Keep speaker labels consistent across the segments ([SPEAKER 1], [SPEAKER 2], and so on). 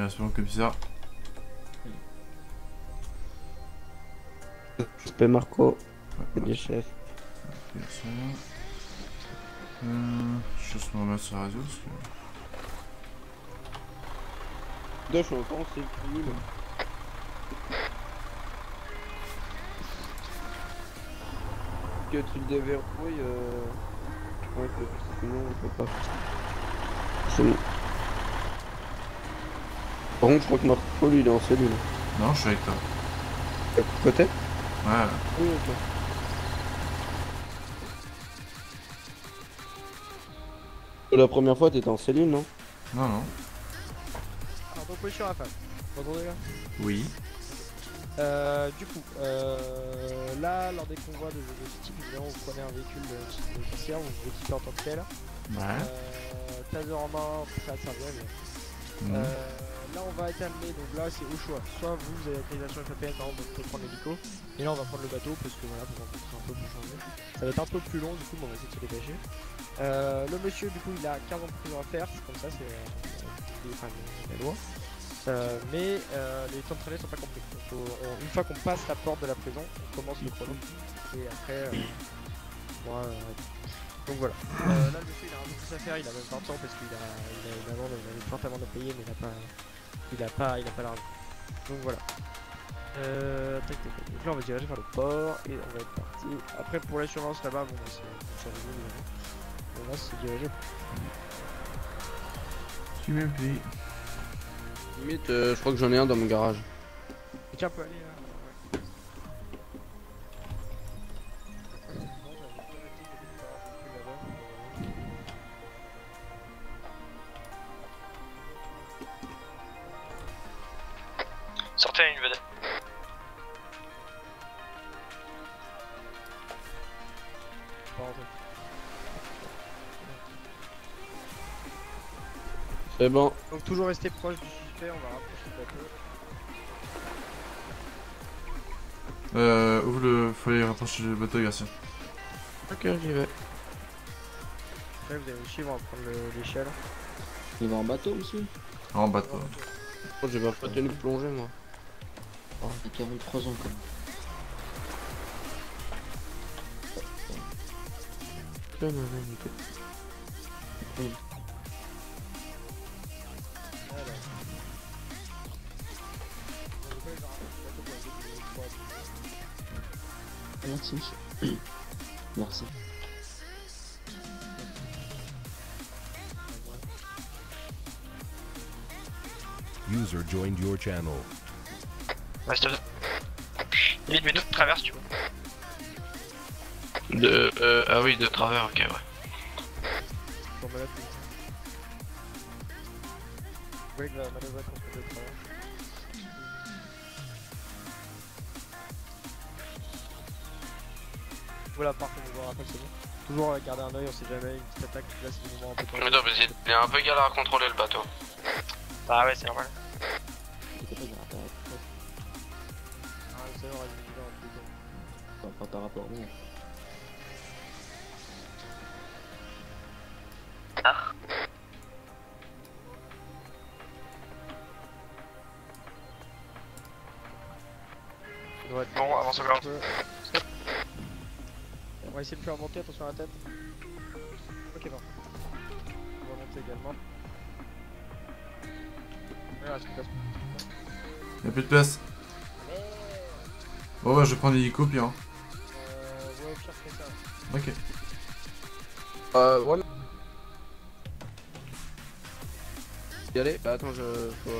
[SPEAKER 1] Merci mon commissaire.
[SPEAKER 2] Respect Marco,
[SPEAKER 1] Ouais,
[SPEAKER 2] des chefs.
[SPEAKER 1] Euh, je vais juste me remettre sur la radio parce que...
[SPEAKER 2] Deux, je suis cellule. Que tu le déverrouilles, euh... Ouais, faut- sinon on peut pas. C'est bon. Par contre, je crois que Marco, lui, il est en cellule.
[SPEAKER 1] Non, je suis avec toi.
[SPEAKER 2] Peut-être
[SPEAKER 1] Ouais,
[SPEAKER 2] Oui, ok. La première fois, t'étais en cellule, non?
[SPEAKER 1] Non, non.
[SPEAKER 3] Alors donc oui, je suis Raphaël. Vous entendez là
[SPEAKER 1] Oui.
[SPEAKER 3] euh, Du coup, euh, là, lors des convois de, de ce type, évidemment, vous prenez un véhicule de type de concierge, vous vous équipez en tant que tel.
[SPEAKER 1] Ouais.
[SPEAKER 3] Euh, taser en main, prêt à servir. mais-
[SPEAKER 1] Mhm.
[SPEAKER 3] Euh, là, on va être amené, donc là, c'est au choix. Soit vous, vous avez l'autorisation FAPN, par exemple, vous pouvez prendre l'hélico. Et là, on va prendre le bateau parce que voilà, pour un peu changer. Ça va être un peu plus long, du coup, mais on va essayer de se. Euh, le monsieur, du coup, il a 15 ans de prison à faire, comme ça, c'est euh, enfin, la loi. Euh, mais euh, les temps de trajet sont pas compris. Donc, on- une fois qu'on passe la porte de la prison, on commence le chrono. Et après, euh, moi, euh, donc voilà. Euh, là, le monsieur, il a un peu plus à faire, il a même 20 ans parce qu'il a, il une amende, il a une amende à payer, mais il a pas, il a pas, il a pas l'argent. Donc voilà. Euh, tac, tac, tac. Donc là, on va diriger vers le port et on va être parti. Après, pour l'assurance là-bas, bon, bah, c'est. Donc là, c'est dirigé.
[SPEAKER 1] Tu me plie.
[SPEAKER 2] Limite, euh, je crois que j'en ai un dans mon garage.
[SPEAKER 3] Tiens, on peut aller là.
[SPEAKER 2] C'est bon.
[SPEAKER 3] Donc toujours rester proche du suspect, on va rapprocher le bateau.
[SPEAKER 1] Euh, ouvre le... Faut aller rapprocher le bateau, Garcia.
[SPEAKER 2] Ok, j'y vais.
[SPEAKER 3] Après vous allez suivre, on va prendre le- l'échelle.
[SPEAKER 4] Il va en bateau aussi
[SPEAKER 1] En bateau.
[SPEAKER 2] Oh, j'ai pas tenu de plonger, moi.
[SPEAKER 4] Oh, il a 43 ans quand même.
[SPEAKER 3] Trois.
[SPEAKER 4] Merci. Merci.
[SPEAKER 5] User joined your channel.
[SPEAKER 6] Reste deux. Limite, mais de traverse, tu vois.
[SPEAKER 7] De, euh, ah oui, de travers, ok, ouais.
[SPEAKER 3] Voilà, parfait, on voit après, c'est bon. Toujours euh, garder un oeil, on sait jamais, une petite attaque, là c'est le moment un peu.
[SPEAKER 7] Mais non, mais il est un peu galère à contrôler le bateau.
[SPEAKER 6] Bah ouais, c'est normal.
[SPEAKER 4] Pas-
[SPEAKER 3] Ah,
[SPEAKER 4] par rapport à nous.
[SPEAKER 3] Être
[SPEAKER 6] Bon, avance encore.
[SPEAKER 3] un peu. Stop. On va essayer de faire monter, attention à la tête. Ok, bon. On va monter également. Voilà, place.
[SPEAKER 1] Y'a plus de place. Bon bah je vais prendre l'hélico pire. Hein.
[SPEAKER 3] Euh, ouais, pire, fais ça.
[SPEAKER 1] Ok.
[SPEAKER 2] Euh, ouais. Y aller Bah attends, je. Faut.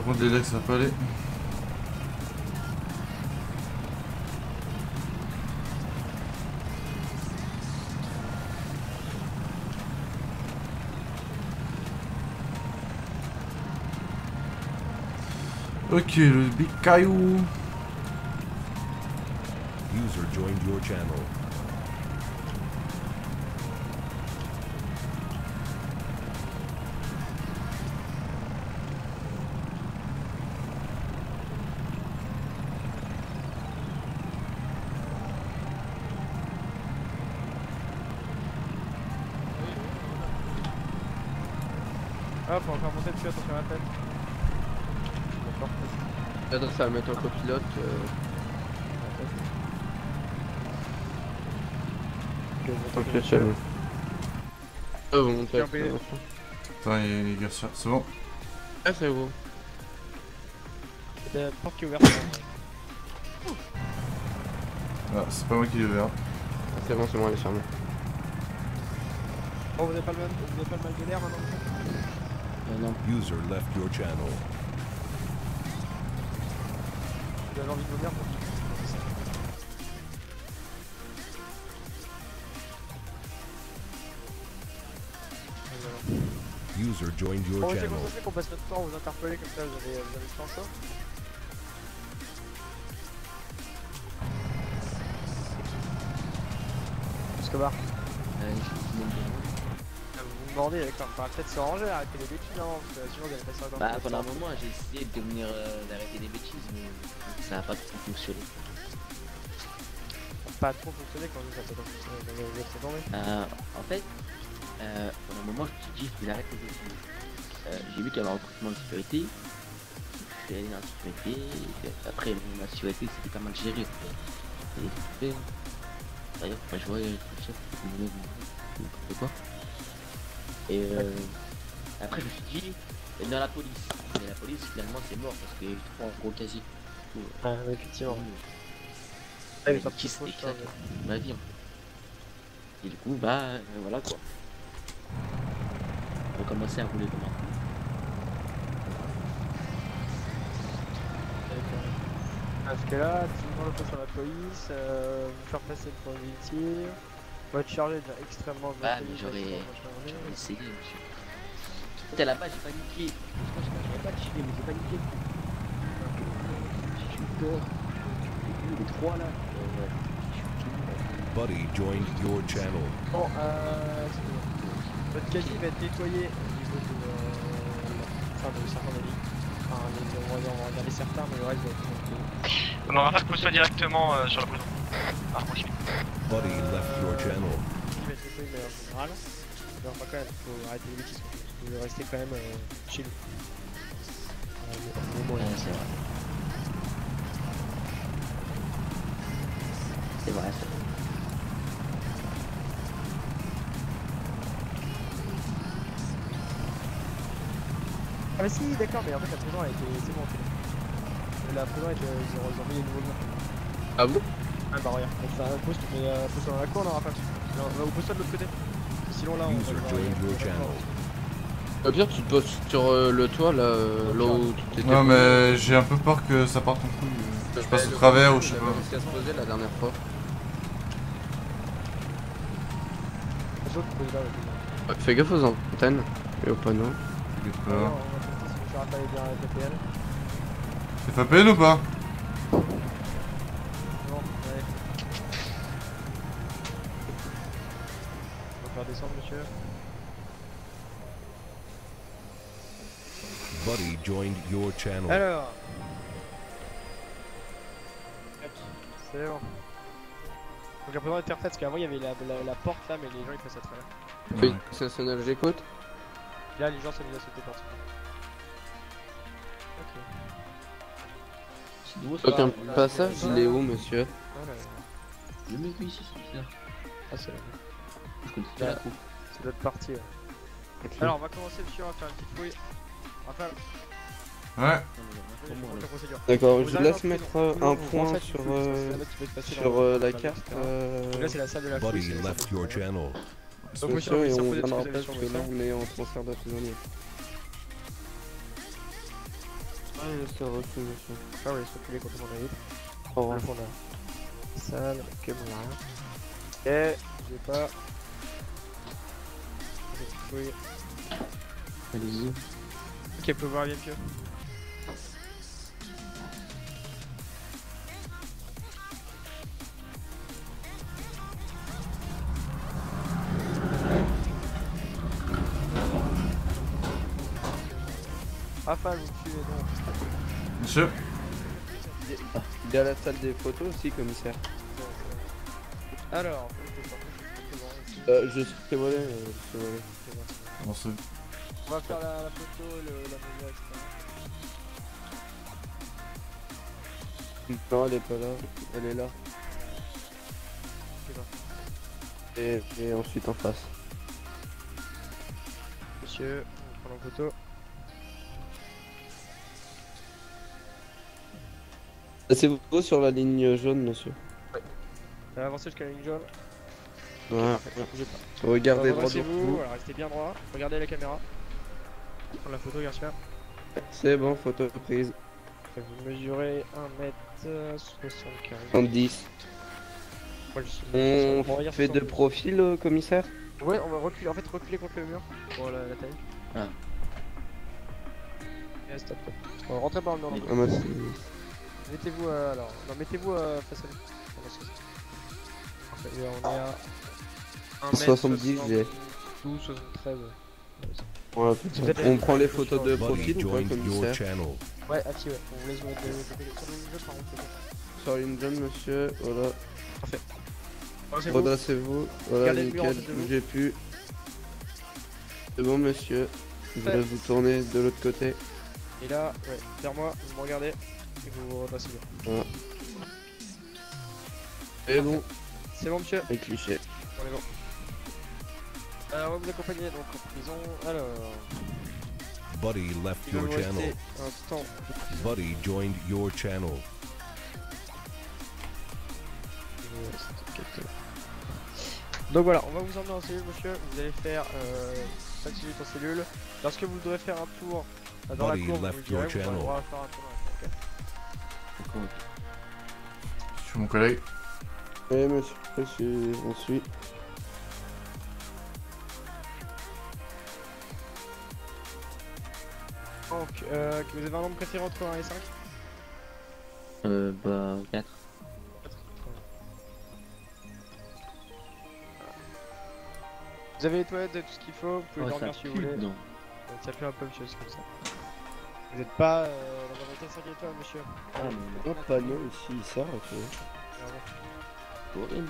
[SPEAKER 1] Par contre, les legs, ça va pas aller. Ok, le big caillou.
[SPEAKER 5] User joined your channel.
[SPEAKER 2] Attends, ça va mettre copilote. Euh...
[SPEAKER 3] Ok,
[SPEAKER 2] c'est Ah, vous montez
[SPEAKER 3] Tiens,
[SPEAKER 2] avec
[SPEAKER 3] payé.
[SPEAKER 2] ça.
[SPEAKER 1] Attends, il y a les gars sur- C'est bon.
[SPEAKER 2] Ah, c'est bon.
[SPEAKER 3] La porte qui est ouverte. hein.
[SPEAKER 1] Ah, c'est pas moi qui l'ai ouvert.
[SPEAKER 2] C'est bon, c'est bon, elle est fermée.
[SPEAKER 3] Oh, vous avez pas le même, vous avez pas le mal de l'air maintenant
[SPEAKER 4] Euh, non,
[SPEAKER 5] User left your channel.
[SPEAKER 3] Vous avez envie de vomir.
[SPEAKER 5] User joined your
[SPEAKER 3] Bon,
[SPEAKER 5] channel.
[SPEAKER 3] qu'on passe notre temps à vous interpeller comme ça, vous avez, vous avez le temps chaud. Escobar,
[SPEAKER 4] je
[SPEAKER 3] ah, avec enfin, peut-être se ranger, arrêter les bêtises, hein, parce que sinon vous allez passer encore
[SPEAKER 4] Bah, pendant un moment, j'ai essayé de devenir euh, d'arrêter les bêtises, mais ça a pas trop fonctionné.
[SPEAKER 3] Pas trop fonctionné quand vous avez pas fonctionné.
[SPEAKER 4] Euh, en fait, euh, pendant un moment, je me suis dit, je vais arrêter les bêtises. Euh, j'ai vu qu'il y avait un recrutement de sécurité. Je suis allé dans la sécurité. Après, la sécurité, c'était pas mal géré. D'ailleurs, quand je ça, je n'importe quoi. Et euh, après, je me suis dit, dans la police. Mais la police, finalement, c'est mort parce que j'ai trop un gros. Du coup,
[SPEAKER 3] Ah, oui, effectivement. Ah, il est
[SPEAKER 4] les
[SPEAKER 3] sorti
[SPEAKER 4] bêtises,
[SPEAKER 3] trop
[SPEAKER 4] c'était
[SPEAKER 3] cher,
[SPEAKER 4] éclaté. ma vie en fait. Et du coup, bah euh, voilà quoi. On va commencer à rouler con.
[SPEAKER 3] Parce que là, tu le sur la police, euh, vous faire passer pour une victime, votre charger est déjà extrêmement
[SPEAKER 4] Bah, mais j'aurais
[SPEAKER 3] que
[SPEAKER 4] essayé, monsieur. La base, j'ai paniqué. Je pense que j'aurais pas tiré, mais j'ai paniqué. J'ai eu peur. Les trois là.
[SPEAKER 5] Buddy joined your channel.
[SPEAKER 3] Bon, euh. Votre casier va être nettoyé au niveau de, euh, la- enfin, de certains avis. Enfin, les, on, va, regarder certains, mais le reste va être nettoyé.
[SPEAKER 7] On n'aura pas de directement euh, sur la prison. Par contre,
[SPEAKER 5] Buddy left your channel.
[SPEAKER 3] Il va être nettoyé de manière générale. Mais enfin, quand même, faut arrêter les bêtises. Vous devez rester quand même euh, chez il a-
[SPEAKER 4] Ouais, c'est vrai. C'est vrai, c'est.
[SPEAKER 3] Ah, mais si, d'accord, mais en fait, la prison a été. C'est bon, ok. La prison a été. Ils ont, ils ont mis les nouveaux murs.
[SPEAKER 2] Ah bon?
[SPEAKER 3] Ah bah regarde, on fait un poste, mais euh, poste dans la cour, on aura pas. Non, on va au poste de l'autre côté. Sinon là, on va on
[SPEAKER 5] channel.
[SPEAKER 2] Au pire, tu te poses sur euh, le toit là, euh, là où tu t'étais.
[SPEAKER 1] Non, mais j'ai un peu peur que ça parte en couille. euh. Je passe au
[SPEAKER 2] le
[SPEAKER 1] travers ou je sais pas.
[SPEAKER 2] à se poser la dernière fois.
[SPEAKER 3] Là.
[SPEAKER 2] Ouais, fais gaffe aux antennes et aux panneaux.
[SPEAKER 1] T'inquiète
[SPEAKER 3] Ah, non,
[SPEAKER 1] pas.
[SPEAKER 3] on faire descendre, monsieur.
[SPEAKER 5] Buddy joined your channel.
[SPEAKER 3] Alors. C'est bon. Donc la prison était refaite parce qu'avant il y avait la, la, la porte là, mais les gens ils passaient à travers.
[SPEAKER 2] Oui, ça sonne, j'écoute.
[SPEAKER 3] Là, les gens s'amusent à sauter par-dessus. Ok.
[SPEAKER 4] C'est nouveau, ça
[SPEAKER 2] Donc un
[SPEAKER 3] là,
[SPEAKER 2] passage, il est où, monsieur
[SPEAKER 3] Ah là,
[SPEAKER 4] Le mec, oui, c'est celui-là.
[SPEAKER 3] ah, c'est
[SPEAKER 4] Je connais pas la coupe.
[SPEAKER 3] c'est l'autre partie. ouais. Alors, on va commencer dessus, on va faire une petite fouille. Raphaël,
[SPEAKER 1] Ouais.
[SPEAKER 3] Je.
[SPEAKER 2] D'accord,
[SPEAKER 3] Vous
[SPEAKER 2] je laisse
[SPEAKER 3] en
[SPEAKER 2] mettre euh, un
[SPEAKER 3] vous
[SPEAKER 2] point sur,
[SPEAKER 3] que
[SPEAKER 2] euh,
[SPEAKER 3] c'est
[SPEAKER 2] sur euh, la carte. euh,
[SPEAKER 3] là, c'est la salle de la fouille. C'est. Donc,
[SPEAKER 2] et on
[SPEAKER 3] sur-
[SPEAKER 2] rappeler
[SPEAKER 3] sur-
[SPEAKER 2] que là, on est en transfert de prisonnier. Ah, c'est reçu, monsieur.
[SPEAKER 3] Ah oui, circuler quand on arrive.
[SPEAKER 2] Au revoir.
[SPEAKER 3] Le. Salle, ok, bon, il y a rien. Ok, j'ai pas. Oui.
[SPEAKER 2] Allez-y.
[SPEAKER 3] Ok, voir bien pieux. Rafa, vous me suivez donc.
[SPEAKER 1] Monsieur
[SPEAKER 2] Il est à la salle des photos aussi, commissaire.
[SPEAKER 3] Alors,
[SPEAKER 2] euh, je suis témoin, euh, je suis témoin.
[SPEAKER 1] On
[SPEAKER 3] va faire la, la photo, le, la mesure, etc.
[SPEAKER 2] Non, elle est pas là, elle est là. Et, et ensuite en face.
[SPEAKER 3] Monsieur, on prend la photo.
[SPEAKER 2] C'est vous sur la ligne jaune, monsieur.
[SPEAKER 3] Euh, avancez jusqu'à la ligne jaune.
[SPEAKER 2] Ouais.
[SPEAKER 3] Bougez pas.
[SPEAKER 2] Regardez droit devant
[SPEAKER 3] vous,
[SPEAKER 2] vous.
[SPEAKER 3] voilà, restez bien droit. Regardez la caméra. Prendre la photo, sûr.
[SPEAKER 2] C'est bon, photo prise.
[SPEAKER 3] Vous mesurez 1m75.
[SPEAKER 2] 110.
[SPEAKER 3] Moi, je suis
[SPEAKER 2] On
[SPEAKER 3] va dire
[SPEAKER 2] fait de
[SPEAKER 3] 70.
[SPEAKER 2] profil, euh, commissaire
[SPEAKER 3] Ouais, on va reculer, en fait, reculer contre le mur pour la, la taille.
[SPEAKER 4] Ah.
[SPEAKER 3] Et stop, par le mur.
[SPEAKER 2] Ah, bah, c'est-
[SPEAKER 3] Mettez-vous euh, alors, non, mettez-vous euh, face à nous. On on est à
[SPEAKER 2] 70, j'ai.
[SPEAKER 3] 12, 73. ouais.
[SPEAKER 2] Voilà,
[SPEAKER 3] C'est peut-être
[SPEAKER 2] on prend les photos de profil ou pas, commissaire.
[SPEAKER 3] Ouais, ah si, ouais. On vous laisse mettre par contre,
[SPEAKER 2] Sur monsieur. Voilà.
[SPEAKER 3] bon.
[SPEAKER 2] Redressez-vous. Voilà, nickel. Bougez plus. C'est bon, monsieur. Je vous laisse vous tourner de l'autre côté.
[SPEAKER 3] Et là, ouais, vers moi, vous me regardez et vous vous redressez bien.
[SPEAKER 2] C'est bon.
[SPEAKER 3] C'est bon, monsieur
[SPEAKER 2] Les clichés.
[SPEAKER 3] On est bon. Alors, on va vous accompagner donc en prison. Alors,
[SPEAKER 5] Buddy left your
[SPEAKER 3] vous
[SPEAKER 5] channel. Buddy joined your channel.
[SPEAKER 3] Donc voilà, on va vous emmener en cellule, monsieur. Vous allez faire euh, 5 minutes en cellule. Lorsque vous devrez faire un tour euh, dans
[SPEAKER 5] Buddy
[SPEAKER 3] la cour, vous
[SPEAKER 5] left
[SPEAKER 3] nous direz,
[SPEAKER 5] your
[SPEAKER 3] vous aurez le
[SPEAKER 5] channel.
[SPEAKER 3] droit à faire un tour dans la cour.
[SPEAKER 1] Je suis mon collègue.
[SPEAKER 2] Oui, monsieur. Je suis... On suit.
[SPEAKER 3] Donc, euh, que vous avez un nombre préféré entre 1 et 5
[SPEAKER 4] Euh, bah, 4.
[SPEAKER 3] Vous avez les toilettes, tout ce qu'il faut, vous pouvez
[SPEAKER 4] Oh, ça
[SPEAKER 3] dormir si vous voulez.
[SPEAKER 4] non.
[SPEAKER 3] Ça fait un peu monsieur, c'est comme ça. Vous n'êtes pas euh, dans un hôtel 5 étoiles, monsieur.
[SPEAKER 4] Ah, mais
[SPEAKER 2] Un panneau ici, il sert. ok.
[SPEAKER 4] Horrible.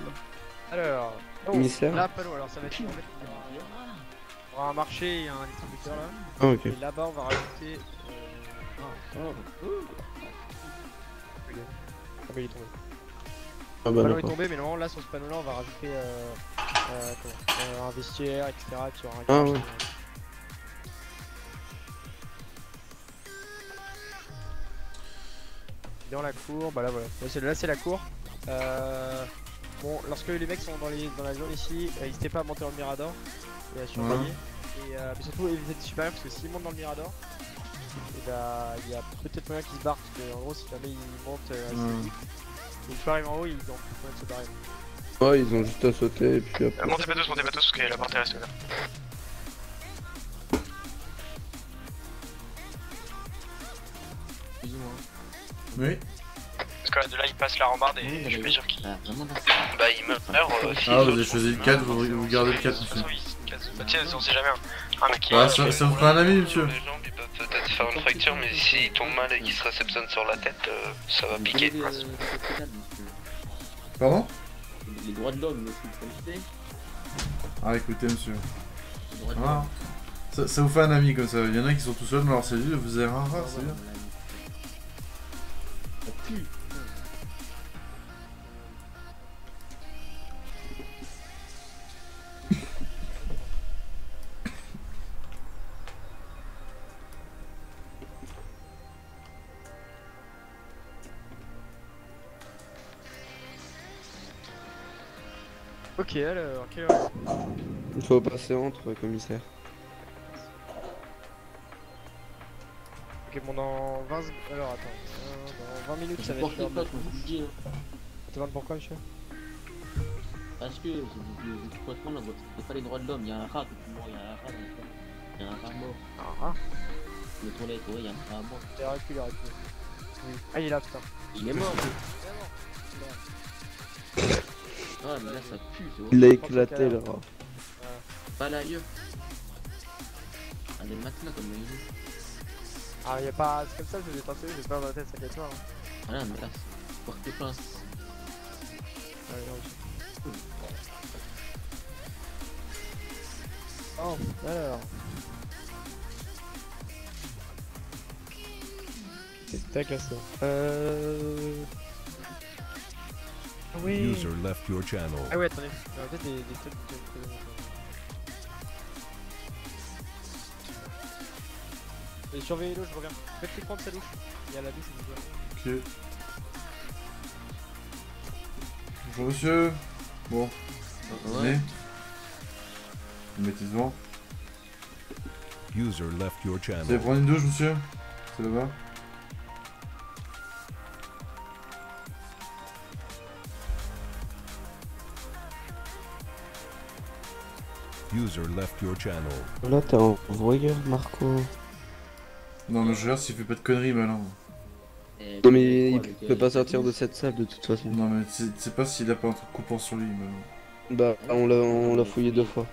[SPEAKER 3] Alors, oh, là, panneau, alors ça va être y aura- un marché et un distributeur là.
[SPEAKER 2] Ah, ok.
[SPEAKER 3] Et là-bas, on va rajouter. Euh... Ah,
[SPEAKER 4] Oh,
[SPEAKER 3] il est- ah, mais il est tombé.
[SPEAKER 2] Ah,
[SPEAKER 3] Le
[SPEAKER 2] bah,
[SPEAKER 3] panneau est tombé, mais normalement, là, sur ce panneau-là, on va rajouter euh, euh, comment, euh, un vestiaire, etc. Qui aura un
[SPEAKER 2] Ah, ouais.
[SPEAKER 3] Dans la cour, bah là voilà. Là, c'est- la cour. Euh, bon, lorsque les mecs sont dans, les, dans la zone ici, n'hésitez pas à monter dans le mirador et à surveiller. Et euh, mais surtout évitez de supérieur parce que s'ils montent dans le mirador, et bah, il y a peut-être moyen qu'ils se barrent parce que en gros si jamais ils montent euh, assez
[SPEAKER 1] Ouais.
[SPEAKER 3] vite, une fois arrivés en haut ils ont moyen de se barrer.
[SPEAKER 2] Ouais, ils ont juste à sauter et puis
[SPEAKER 7] Euh,
[SPEAKER 2] après.
[SPEAKER 7] montez pas tous, montez pas tous, parce que la porte est restée ouverte.
[SPEAKER 4] plus ou moins.
[SPEAKER 1] Oui.
[SPEAKER 7] Parce que de là, il passe la rambarde et
[SPEAKER 4] Oui,
[SPEAKER 7] je suis pas sûr qu'il.
[SPEAKER 4] Ah,
[SPEAKER 7] Bah, il meurt. Euh,
[SPEAKER 1] Ah, vous avez choisi le
[SPEAKER 7] sont-
[SPEAKER 1] 4, vous, vous gardez le 4,
[SPEAKER 7] De Bah, tiens, on sait jamais. Un mec qui.
[SPEAKER 1] Ah, ça, ça vous fera un ami, monsieur.
[SPEAKER 8] Les jambes, ils peuvent peut-être faire une fracture, mais s'ils tombent mal et qu'ils se réceptionnent sur la tête, euh, ça va piquer.
[SPEAKER 4] euh.
[SPEAKER 1] Pardon?
[SPEAKER 4] Les- droits de l'homme, monsieur,
[SPEAKER 1] Ah, écoutez, monsieur.
[SPEAKER 4] Les droits de
[SPEAKER 1] Ah.
[SPEAKER 4] l'homme.
[SPEAKER 1] Ça, ça vous fait un ami comme ça. Il y en a qui sont tout seuls dans leur cellule, vous avez un rat, c'est bien.
[SPEAKER 3] Ok alors, quelle heure
[SPEAKER 2] Il faut passer entre, commissaire.
[SPEAKER 3] Ok bon dans 20 secondes- Alors attends, euh, dans 20 minutes ça va être
[SPEAKER 4] pas,
[SPEAKER 3] de
[SPEAKER 4] je vous le dis. hein.
[SPEAKER 3] Tu demandes pourquoi monsieur?
[SPEAKER 4] Parce que, correspond là, c'est pas les droits de l'homme, il y a un rat, effectivement, il y a un rat dans le toilette. Il y a un rat mort.
[SPEAKER 3] Ah
[SPEAKER 4] Les toilettes, ouais, il y a un rat mort.
[SPEAKER 3] il a reculé, il a reculé. Ah il est là putain.
[SPEAKER 4] Il est mort. Ah, mais là ça pue, c'est
[SPEAKER 2] Il a éclaté le rat.
[SPEAKER 4] Pas là. Ah, des matelas comme il dit.
[SPEAKER 3] Ah, y a pas. C'est comme ça, je vais tenter, j'ai pas dans la tête, ça toi. Hein.
[SPEAKER 4] Ah mais là, c'est porte plainte.
[SPEAKER 3] Ouais, non, je- Oh, alors. C'est ta casse. Euh. Ah oui.
[SPEAKER 5] User left your channel.
[SPEAKER 3] Ah ouais, attendez. Il y a peut-être des, des trucs pas. Et surveillez l'eau, je reviens. Faites-les prendre sa douche. Il y a la douche, je vous.
[SPEAKER 1] Ok. Bonjour monsieur. Bon, venez. Mettez.
[SPEAKER 5] User left your
[SPEAKER 1] Vous allez
[SPEAKER 5] channel.
[SPEAKER 1] prendre une douche monsieur C'est là-bas
[SPEAKER 5] User left your channel.
[SPEAKER 2] Là, t'es un voyeur, Marco.
[SPEAKER 1] Non mais je s'il fait pas de conneries malin.
[SPEAKER 4] Et
[SPEAKER 2] Non, mais il peut pas sortir de cette salle de toute façon.
[SPEAKER 1] Non mais tu sais- pas s'il a pas un truc coupant sur lui malin.
[SPEAKER 2] Bah, on l'a on l'a fouillé deux fois.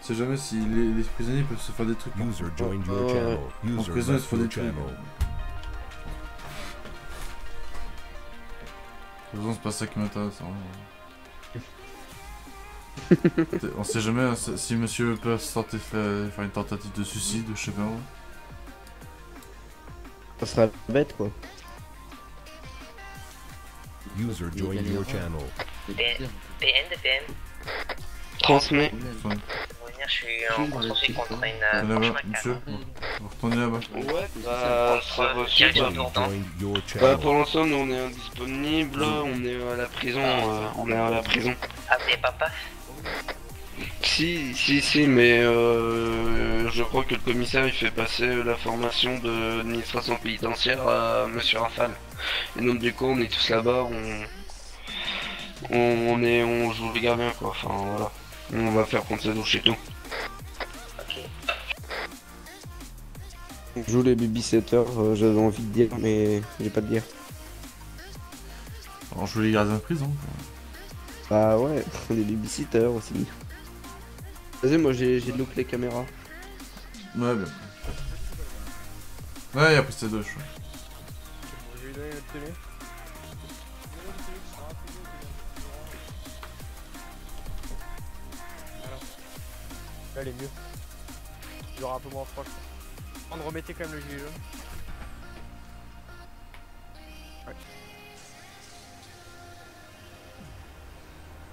[SPEAKER 1] Tu sais jamais si les, les prisonniers peuvent se faire des trucs.
[SPEAKER 5] User joined your channel.
[SPEAKER 1] En
[SPEAKER 5] User
[SPEAKER 1] prison ils se
[SPEAKER 5] left
[SPEAKER 1] font
[SPEAKER 5] your
[SPEAKER 1] des trucs.
[SPEAKER 5] channel.
[SPEAKER 1] De toute façon c'est pas ça qui m'intéresse. hein. On sait jamais hein, si monsieur peut se tenter faire, faire une tentative de suicide, je sais pas.
[SPEAKER 2] Ça serait bête, quoi.
[SPEAKER 5] User joined your channel.
[SPEAKER 4] c'est bizarre.
[SPEAKER 6] PN, DPM.
[SPEAKER 2] Transmet.
[SPEAKER 6] Je suis en poursuite contre une euh,
[SPEAKER 1] monsieur. Vous retournez là-bas.
[SPEAKER 2] Ouais, bah, ça reçu. Bah,
[SPEAKER 5] your
[SPEAKER 2] bah,
[SPEAKER 5] channel.
[SPEAKER 2] pour l'instant, nous, on est indisponible. On est à la prison. euh, on est à la prison.
[SPEAKER 6] Ah, pas paf
[SPEAKER 2] Si, si, si, mais euh, je crois que le commissaire il fait passer la formation de l'administration pénitentiaire à Monsieur Rafale. Et donc du coup on est tous là-bas, on, on, on est, on joue les gardiens quoi. Enfin voilà, on va faire prendre sa douche et tout.
[SPEAKER 6] Ok.
[SPEAKER 2] On joue les babysitters, euh, j'avais envie de dire, mais j'ai pas de dire.
[SPEAKER 1] Alors je voulais les gardiens de prison. quoi.
[SPEAKER 2] Bah ouais, les babysitters aussi. Vas-y, moi j'ai j'ai look les caméras.
[SPEAKER 1] Ouais, bien. Ouais, il a pris sa douche. ouais.
[SPEAKER 3] Je vais lui donner notre tenue. Alors. Là, elle est mieux. Il aura un peu moins froid, je pense. On remettez quand même le gilet jaune. Ouais.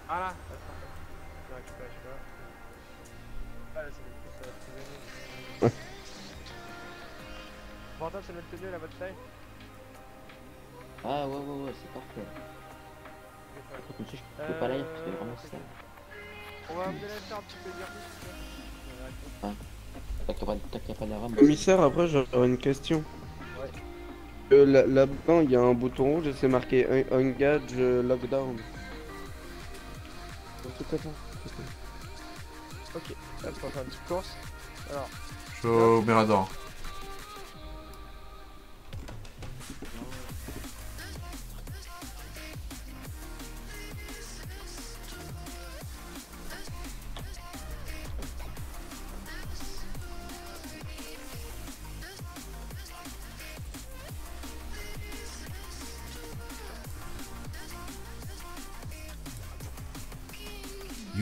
[SPEAKER 3] Ah là Je sais pas. Ah là, c'est le plus. Important, c'est notre tenue, la votre taille
[SPEAKER 4] Ah ouais, ouais, ouais, c'est parfait. Comme ça, je peux pas l'air, parce que vraiment ça.
[SPEAKER 3] On va me faire un petit peu d'exercice.
[SPEAKER 4] Tant qu'il n'y a pas- tant qu'il y a pas d'alarme.
[SPEAKER 2] Commissaire, après j'aurais une question.
[SPEAKER 3] Ouais.
[SPEAKER 2] Euh, là- Là-bas, il y a un bouton rouge et c'est marqué Un- Engage euh, Lockdown.
[SPEAKER 3] Ok, là, on va faire une petite course. Alors,
[SPEAKER 1] Je suis au Mirador.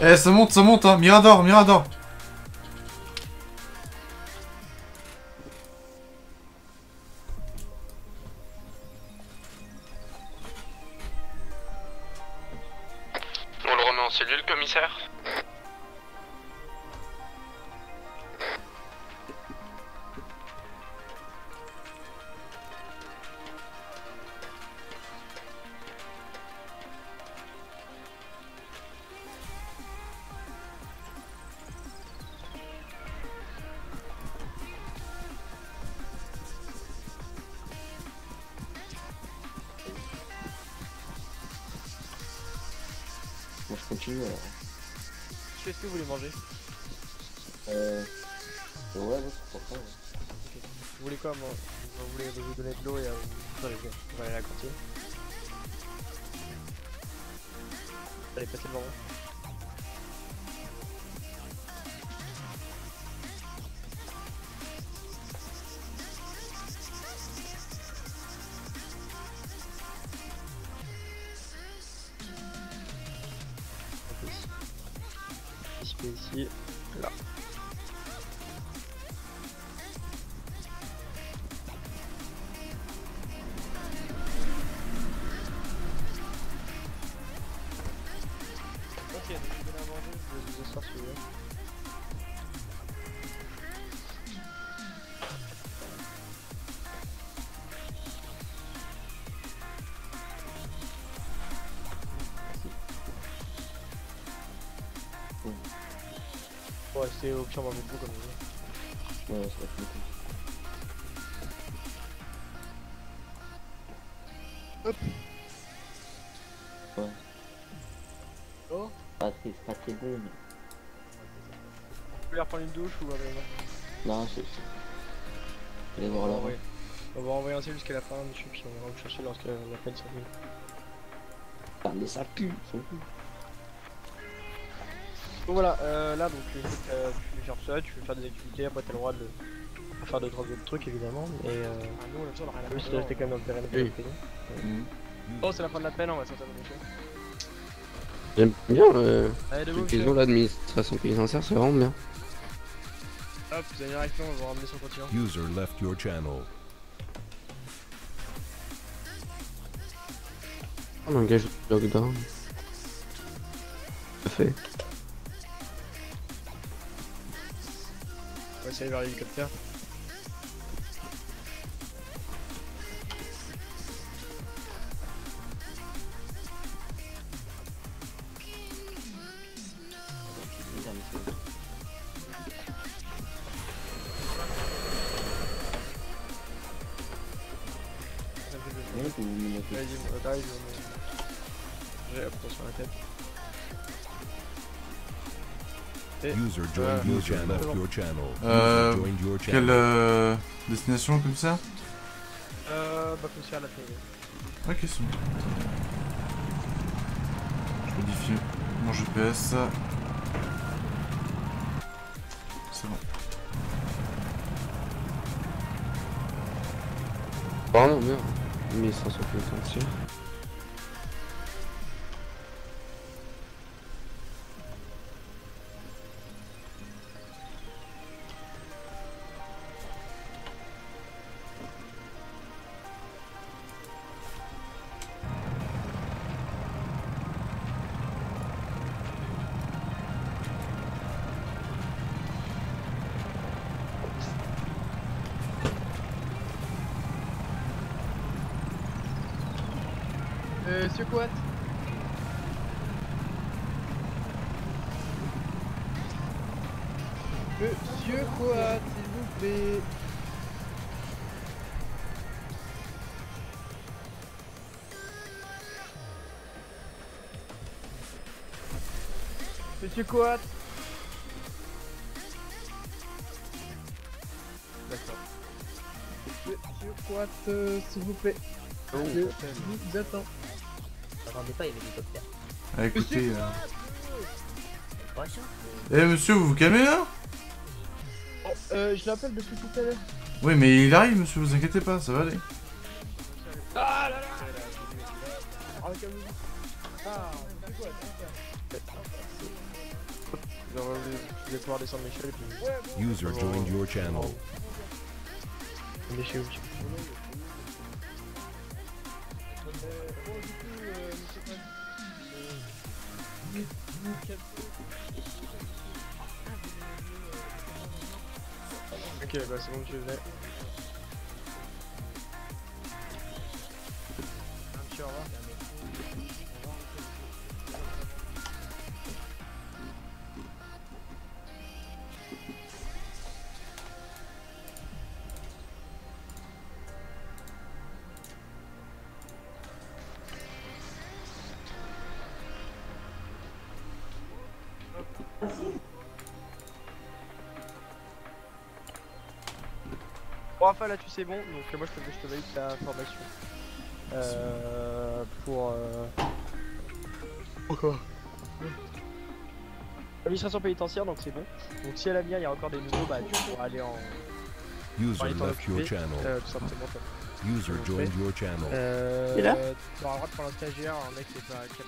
[SPEAKER 1] Eh, ça monte, ça monte,
[SPEAKER 4] Moi je continue alors.
[SPEAKER 3] Qu'est-ce que vous voulez manger
[SPEAKER 4] Euh. Ouais, ouais, c'est pour ça. Ouais.
[SPEAKER 3] Vous voulez quoi moi? Vous voulez vous donner de l'eau et euh, viens, on va aller à la cantine. Allez, passez devant moi. Bon, restez au pire avec vous comme vous voulez.
[SPEAKER 4] Ouais, ça va être beaucoup. Ouais.
[SPEAKER 3] Oh
[SPEAKER 4] Pas très, c'est pas très bon, mais.
[SPEAKER 3] Vous voulez reprendre une douche ou moi
[SPEAKER 4] Non, c'est. c'est- Allez voir là.
[SPEAKER 3] Ouais. On va envoyer un seul jusqu'à la fin, monsieur, puis on va vous chercher lorsque la peine finie.
[SPEAKER 4] Ah, mais ça pue, ça pue.
[SPEAKER 3] Donc voilà, euh, là donc euh, euh, tu veux faire ça, tu veux faire des activités, après t'as le droit de de faire deux trois autres trucs évidemment, mais euh, nous on a besoin de rien à faire. rester quand même dans le périmètre de la prison.
[SPEAKER 4] Mhm.
[SPEAKER 3] Oh c'est la fin de la peine, on va sortir de.
[SPEAKER 2] J'aime bien euh,
[SPEAKER 3] monsieur.
[SPEAKER 2] prison, l'administration pénitentiaire, c'est vraiment bien.
[SPEAKER 3] Hop, vous allez directement, on va vous ramener sur le continent.
[SPEAKER 5] User left your channel.
[SPEAKER 2] On engage le lockdown. Parfait.
[SPEAKER 3] Essayer vers l'hélicoptère. Vas-y, J'ai sur la tête.
[SPEAKER 5] User joined your channel.
[SPEAKER 1] Euh,
[SPEAKER 5] User joined your
[SPEAKER 1] Quelle
[SPEAKER 5] channel.
[SPEAKER 1] euh, destination comme ça?
[SPEAKER 3] Euh, bah faut se faire la télé.
[SPEAKER 1] Ok, c'est bon. Je modifie mon GPS. C'est bon.
[SPEAKER 2] Vraiment bien. Administration pénitentiaire.
[SPEAKER 3] Euh, Monsieur Quat Monsieur Quat, s'il vous plaît Monsieur Quat D'accord. Monsieur Quat, euh, s'il vous plaît. Je vous attends.
[SPEAKER 6] Pas, il y avait l'hélicoptère.
[SPEAKER 1] Ah, écoutez. euh. Eh monsieur, vous vous calmez là?
[SPEAKER 3] Oh, euh, je l'appelle depuis tout à l'heure.
[SPEAKER 1] Oui, mais il arrive, monsieur, vous inquiétez pas, ça va aller.
[SPEAKER 3] Ah là là Ah, calmez-vous. Ah, c'est quoi Je vais- je vais pouvoir descendre l'échelle et puis...
[SPEAKER 5] User joined your channel.
[SPEAKER 3] Ok, bah c'est bon, je vais. Bon, enfin là tu sais bon, donc euh, moi je te, je te valide ta formation. Euh, pour. Euh... Pourquoi? Administration pénitentiaire, donc c'est bon. Donc si à l'avenir il y a encore des nouveaux, bah tu pourras aller en.
[SPEAKER 5] User
[SPEAKER 3] t'en
[SPEAKER 5] left your channel.
[SPEAKER 3] euh, tout simplement.
[SPEAKER 5] User joined your channel.
[SPEAKER 3] Euh,
[SPEAKER 9] Et là?
[SPEAKER 3] Tu auras le droit de prendre un stagiaire, un mec qui est pas qui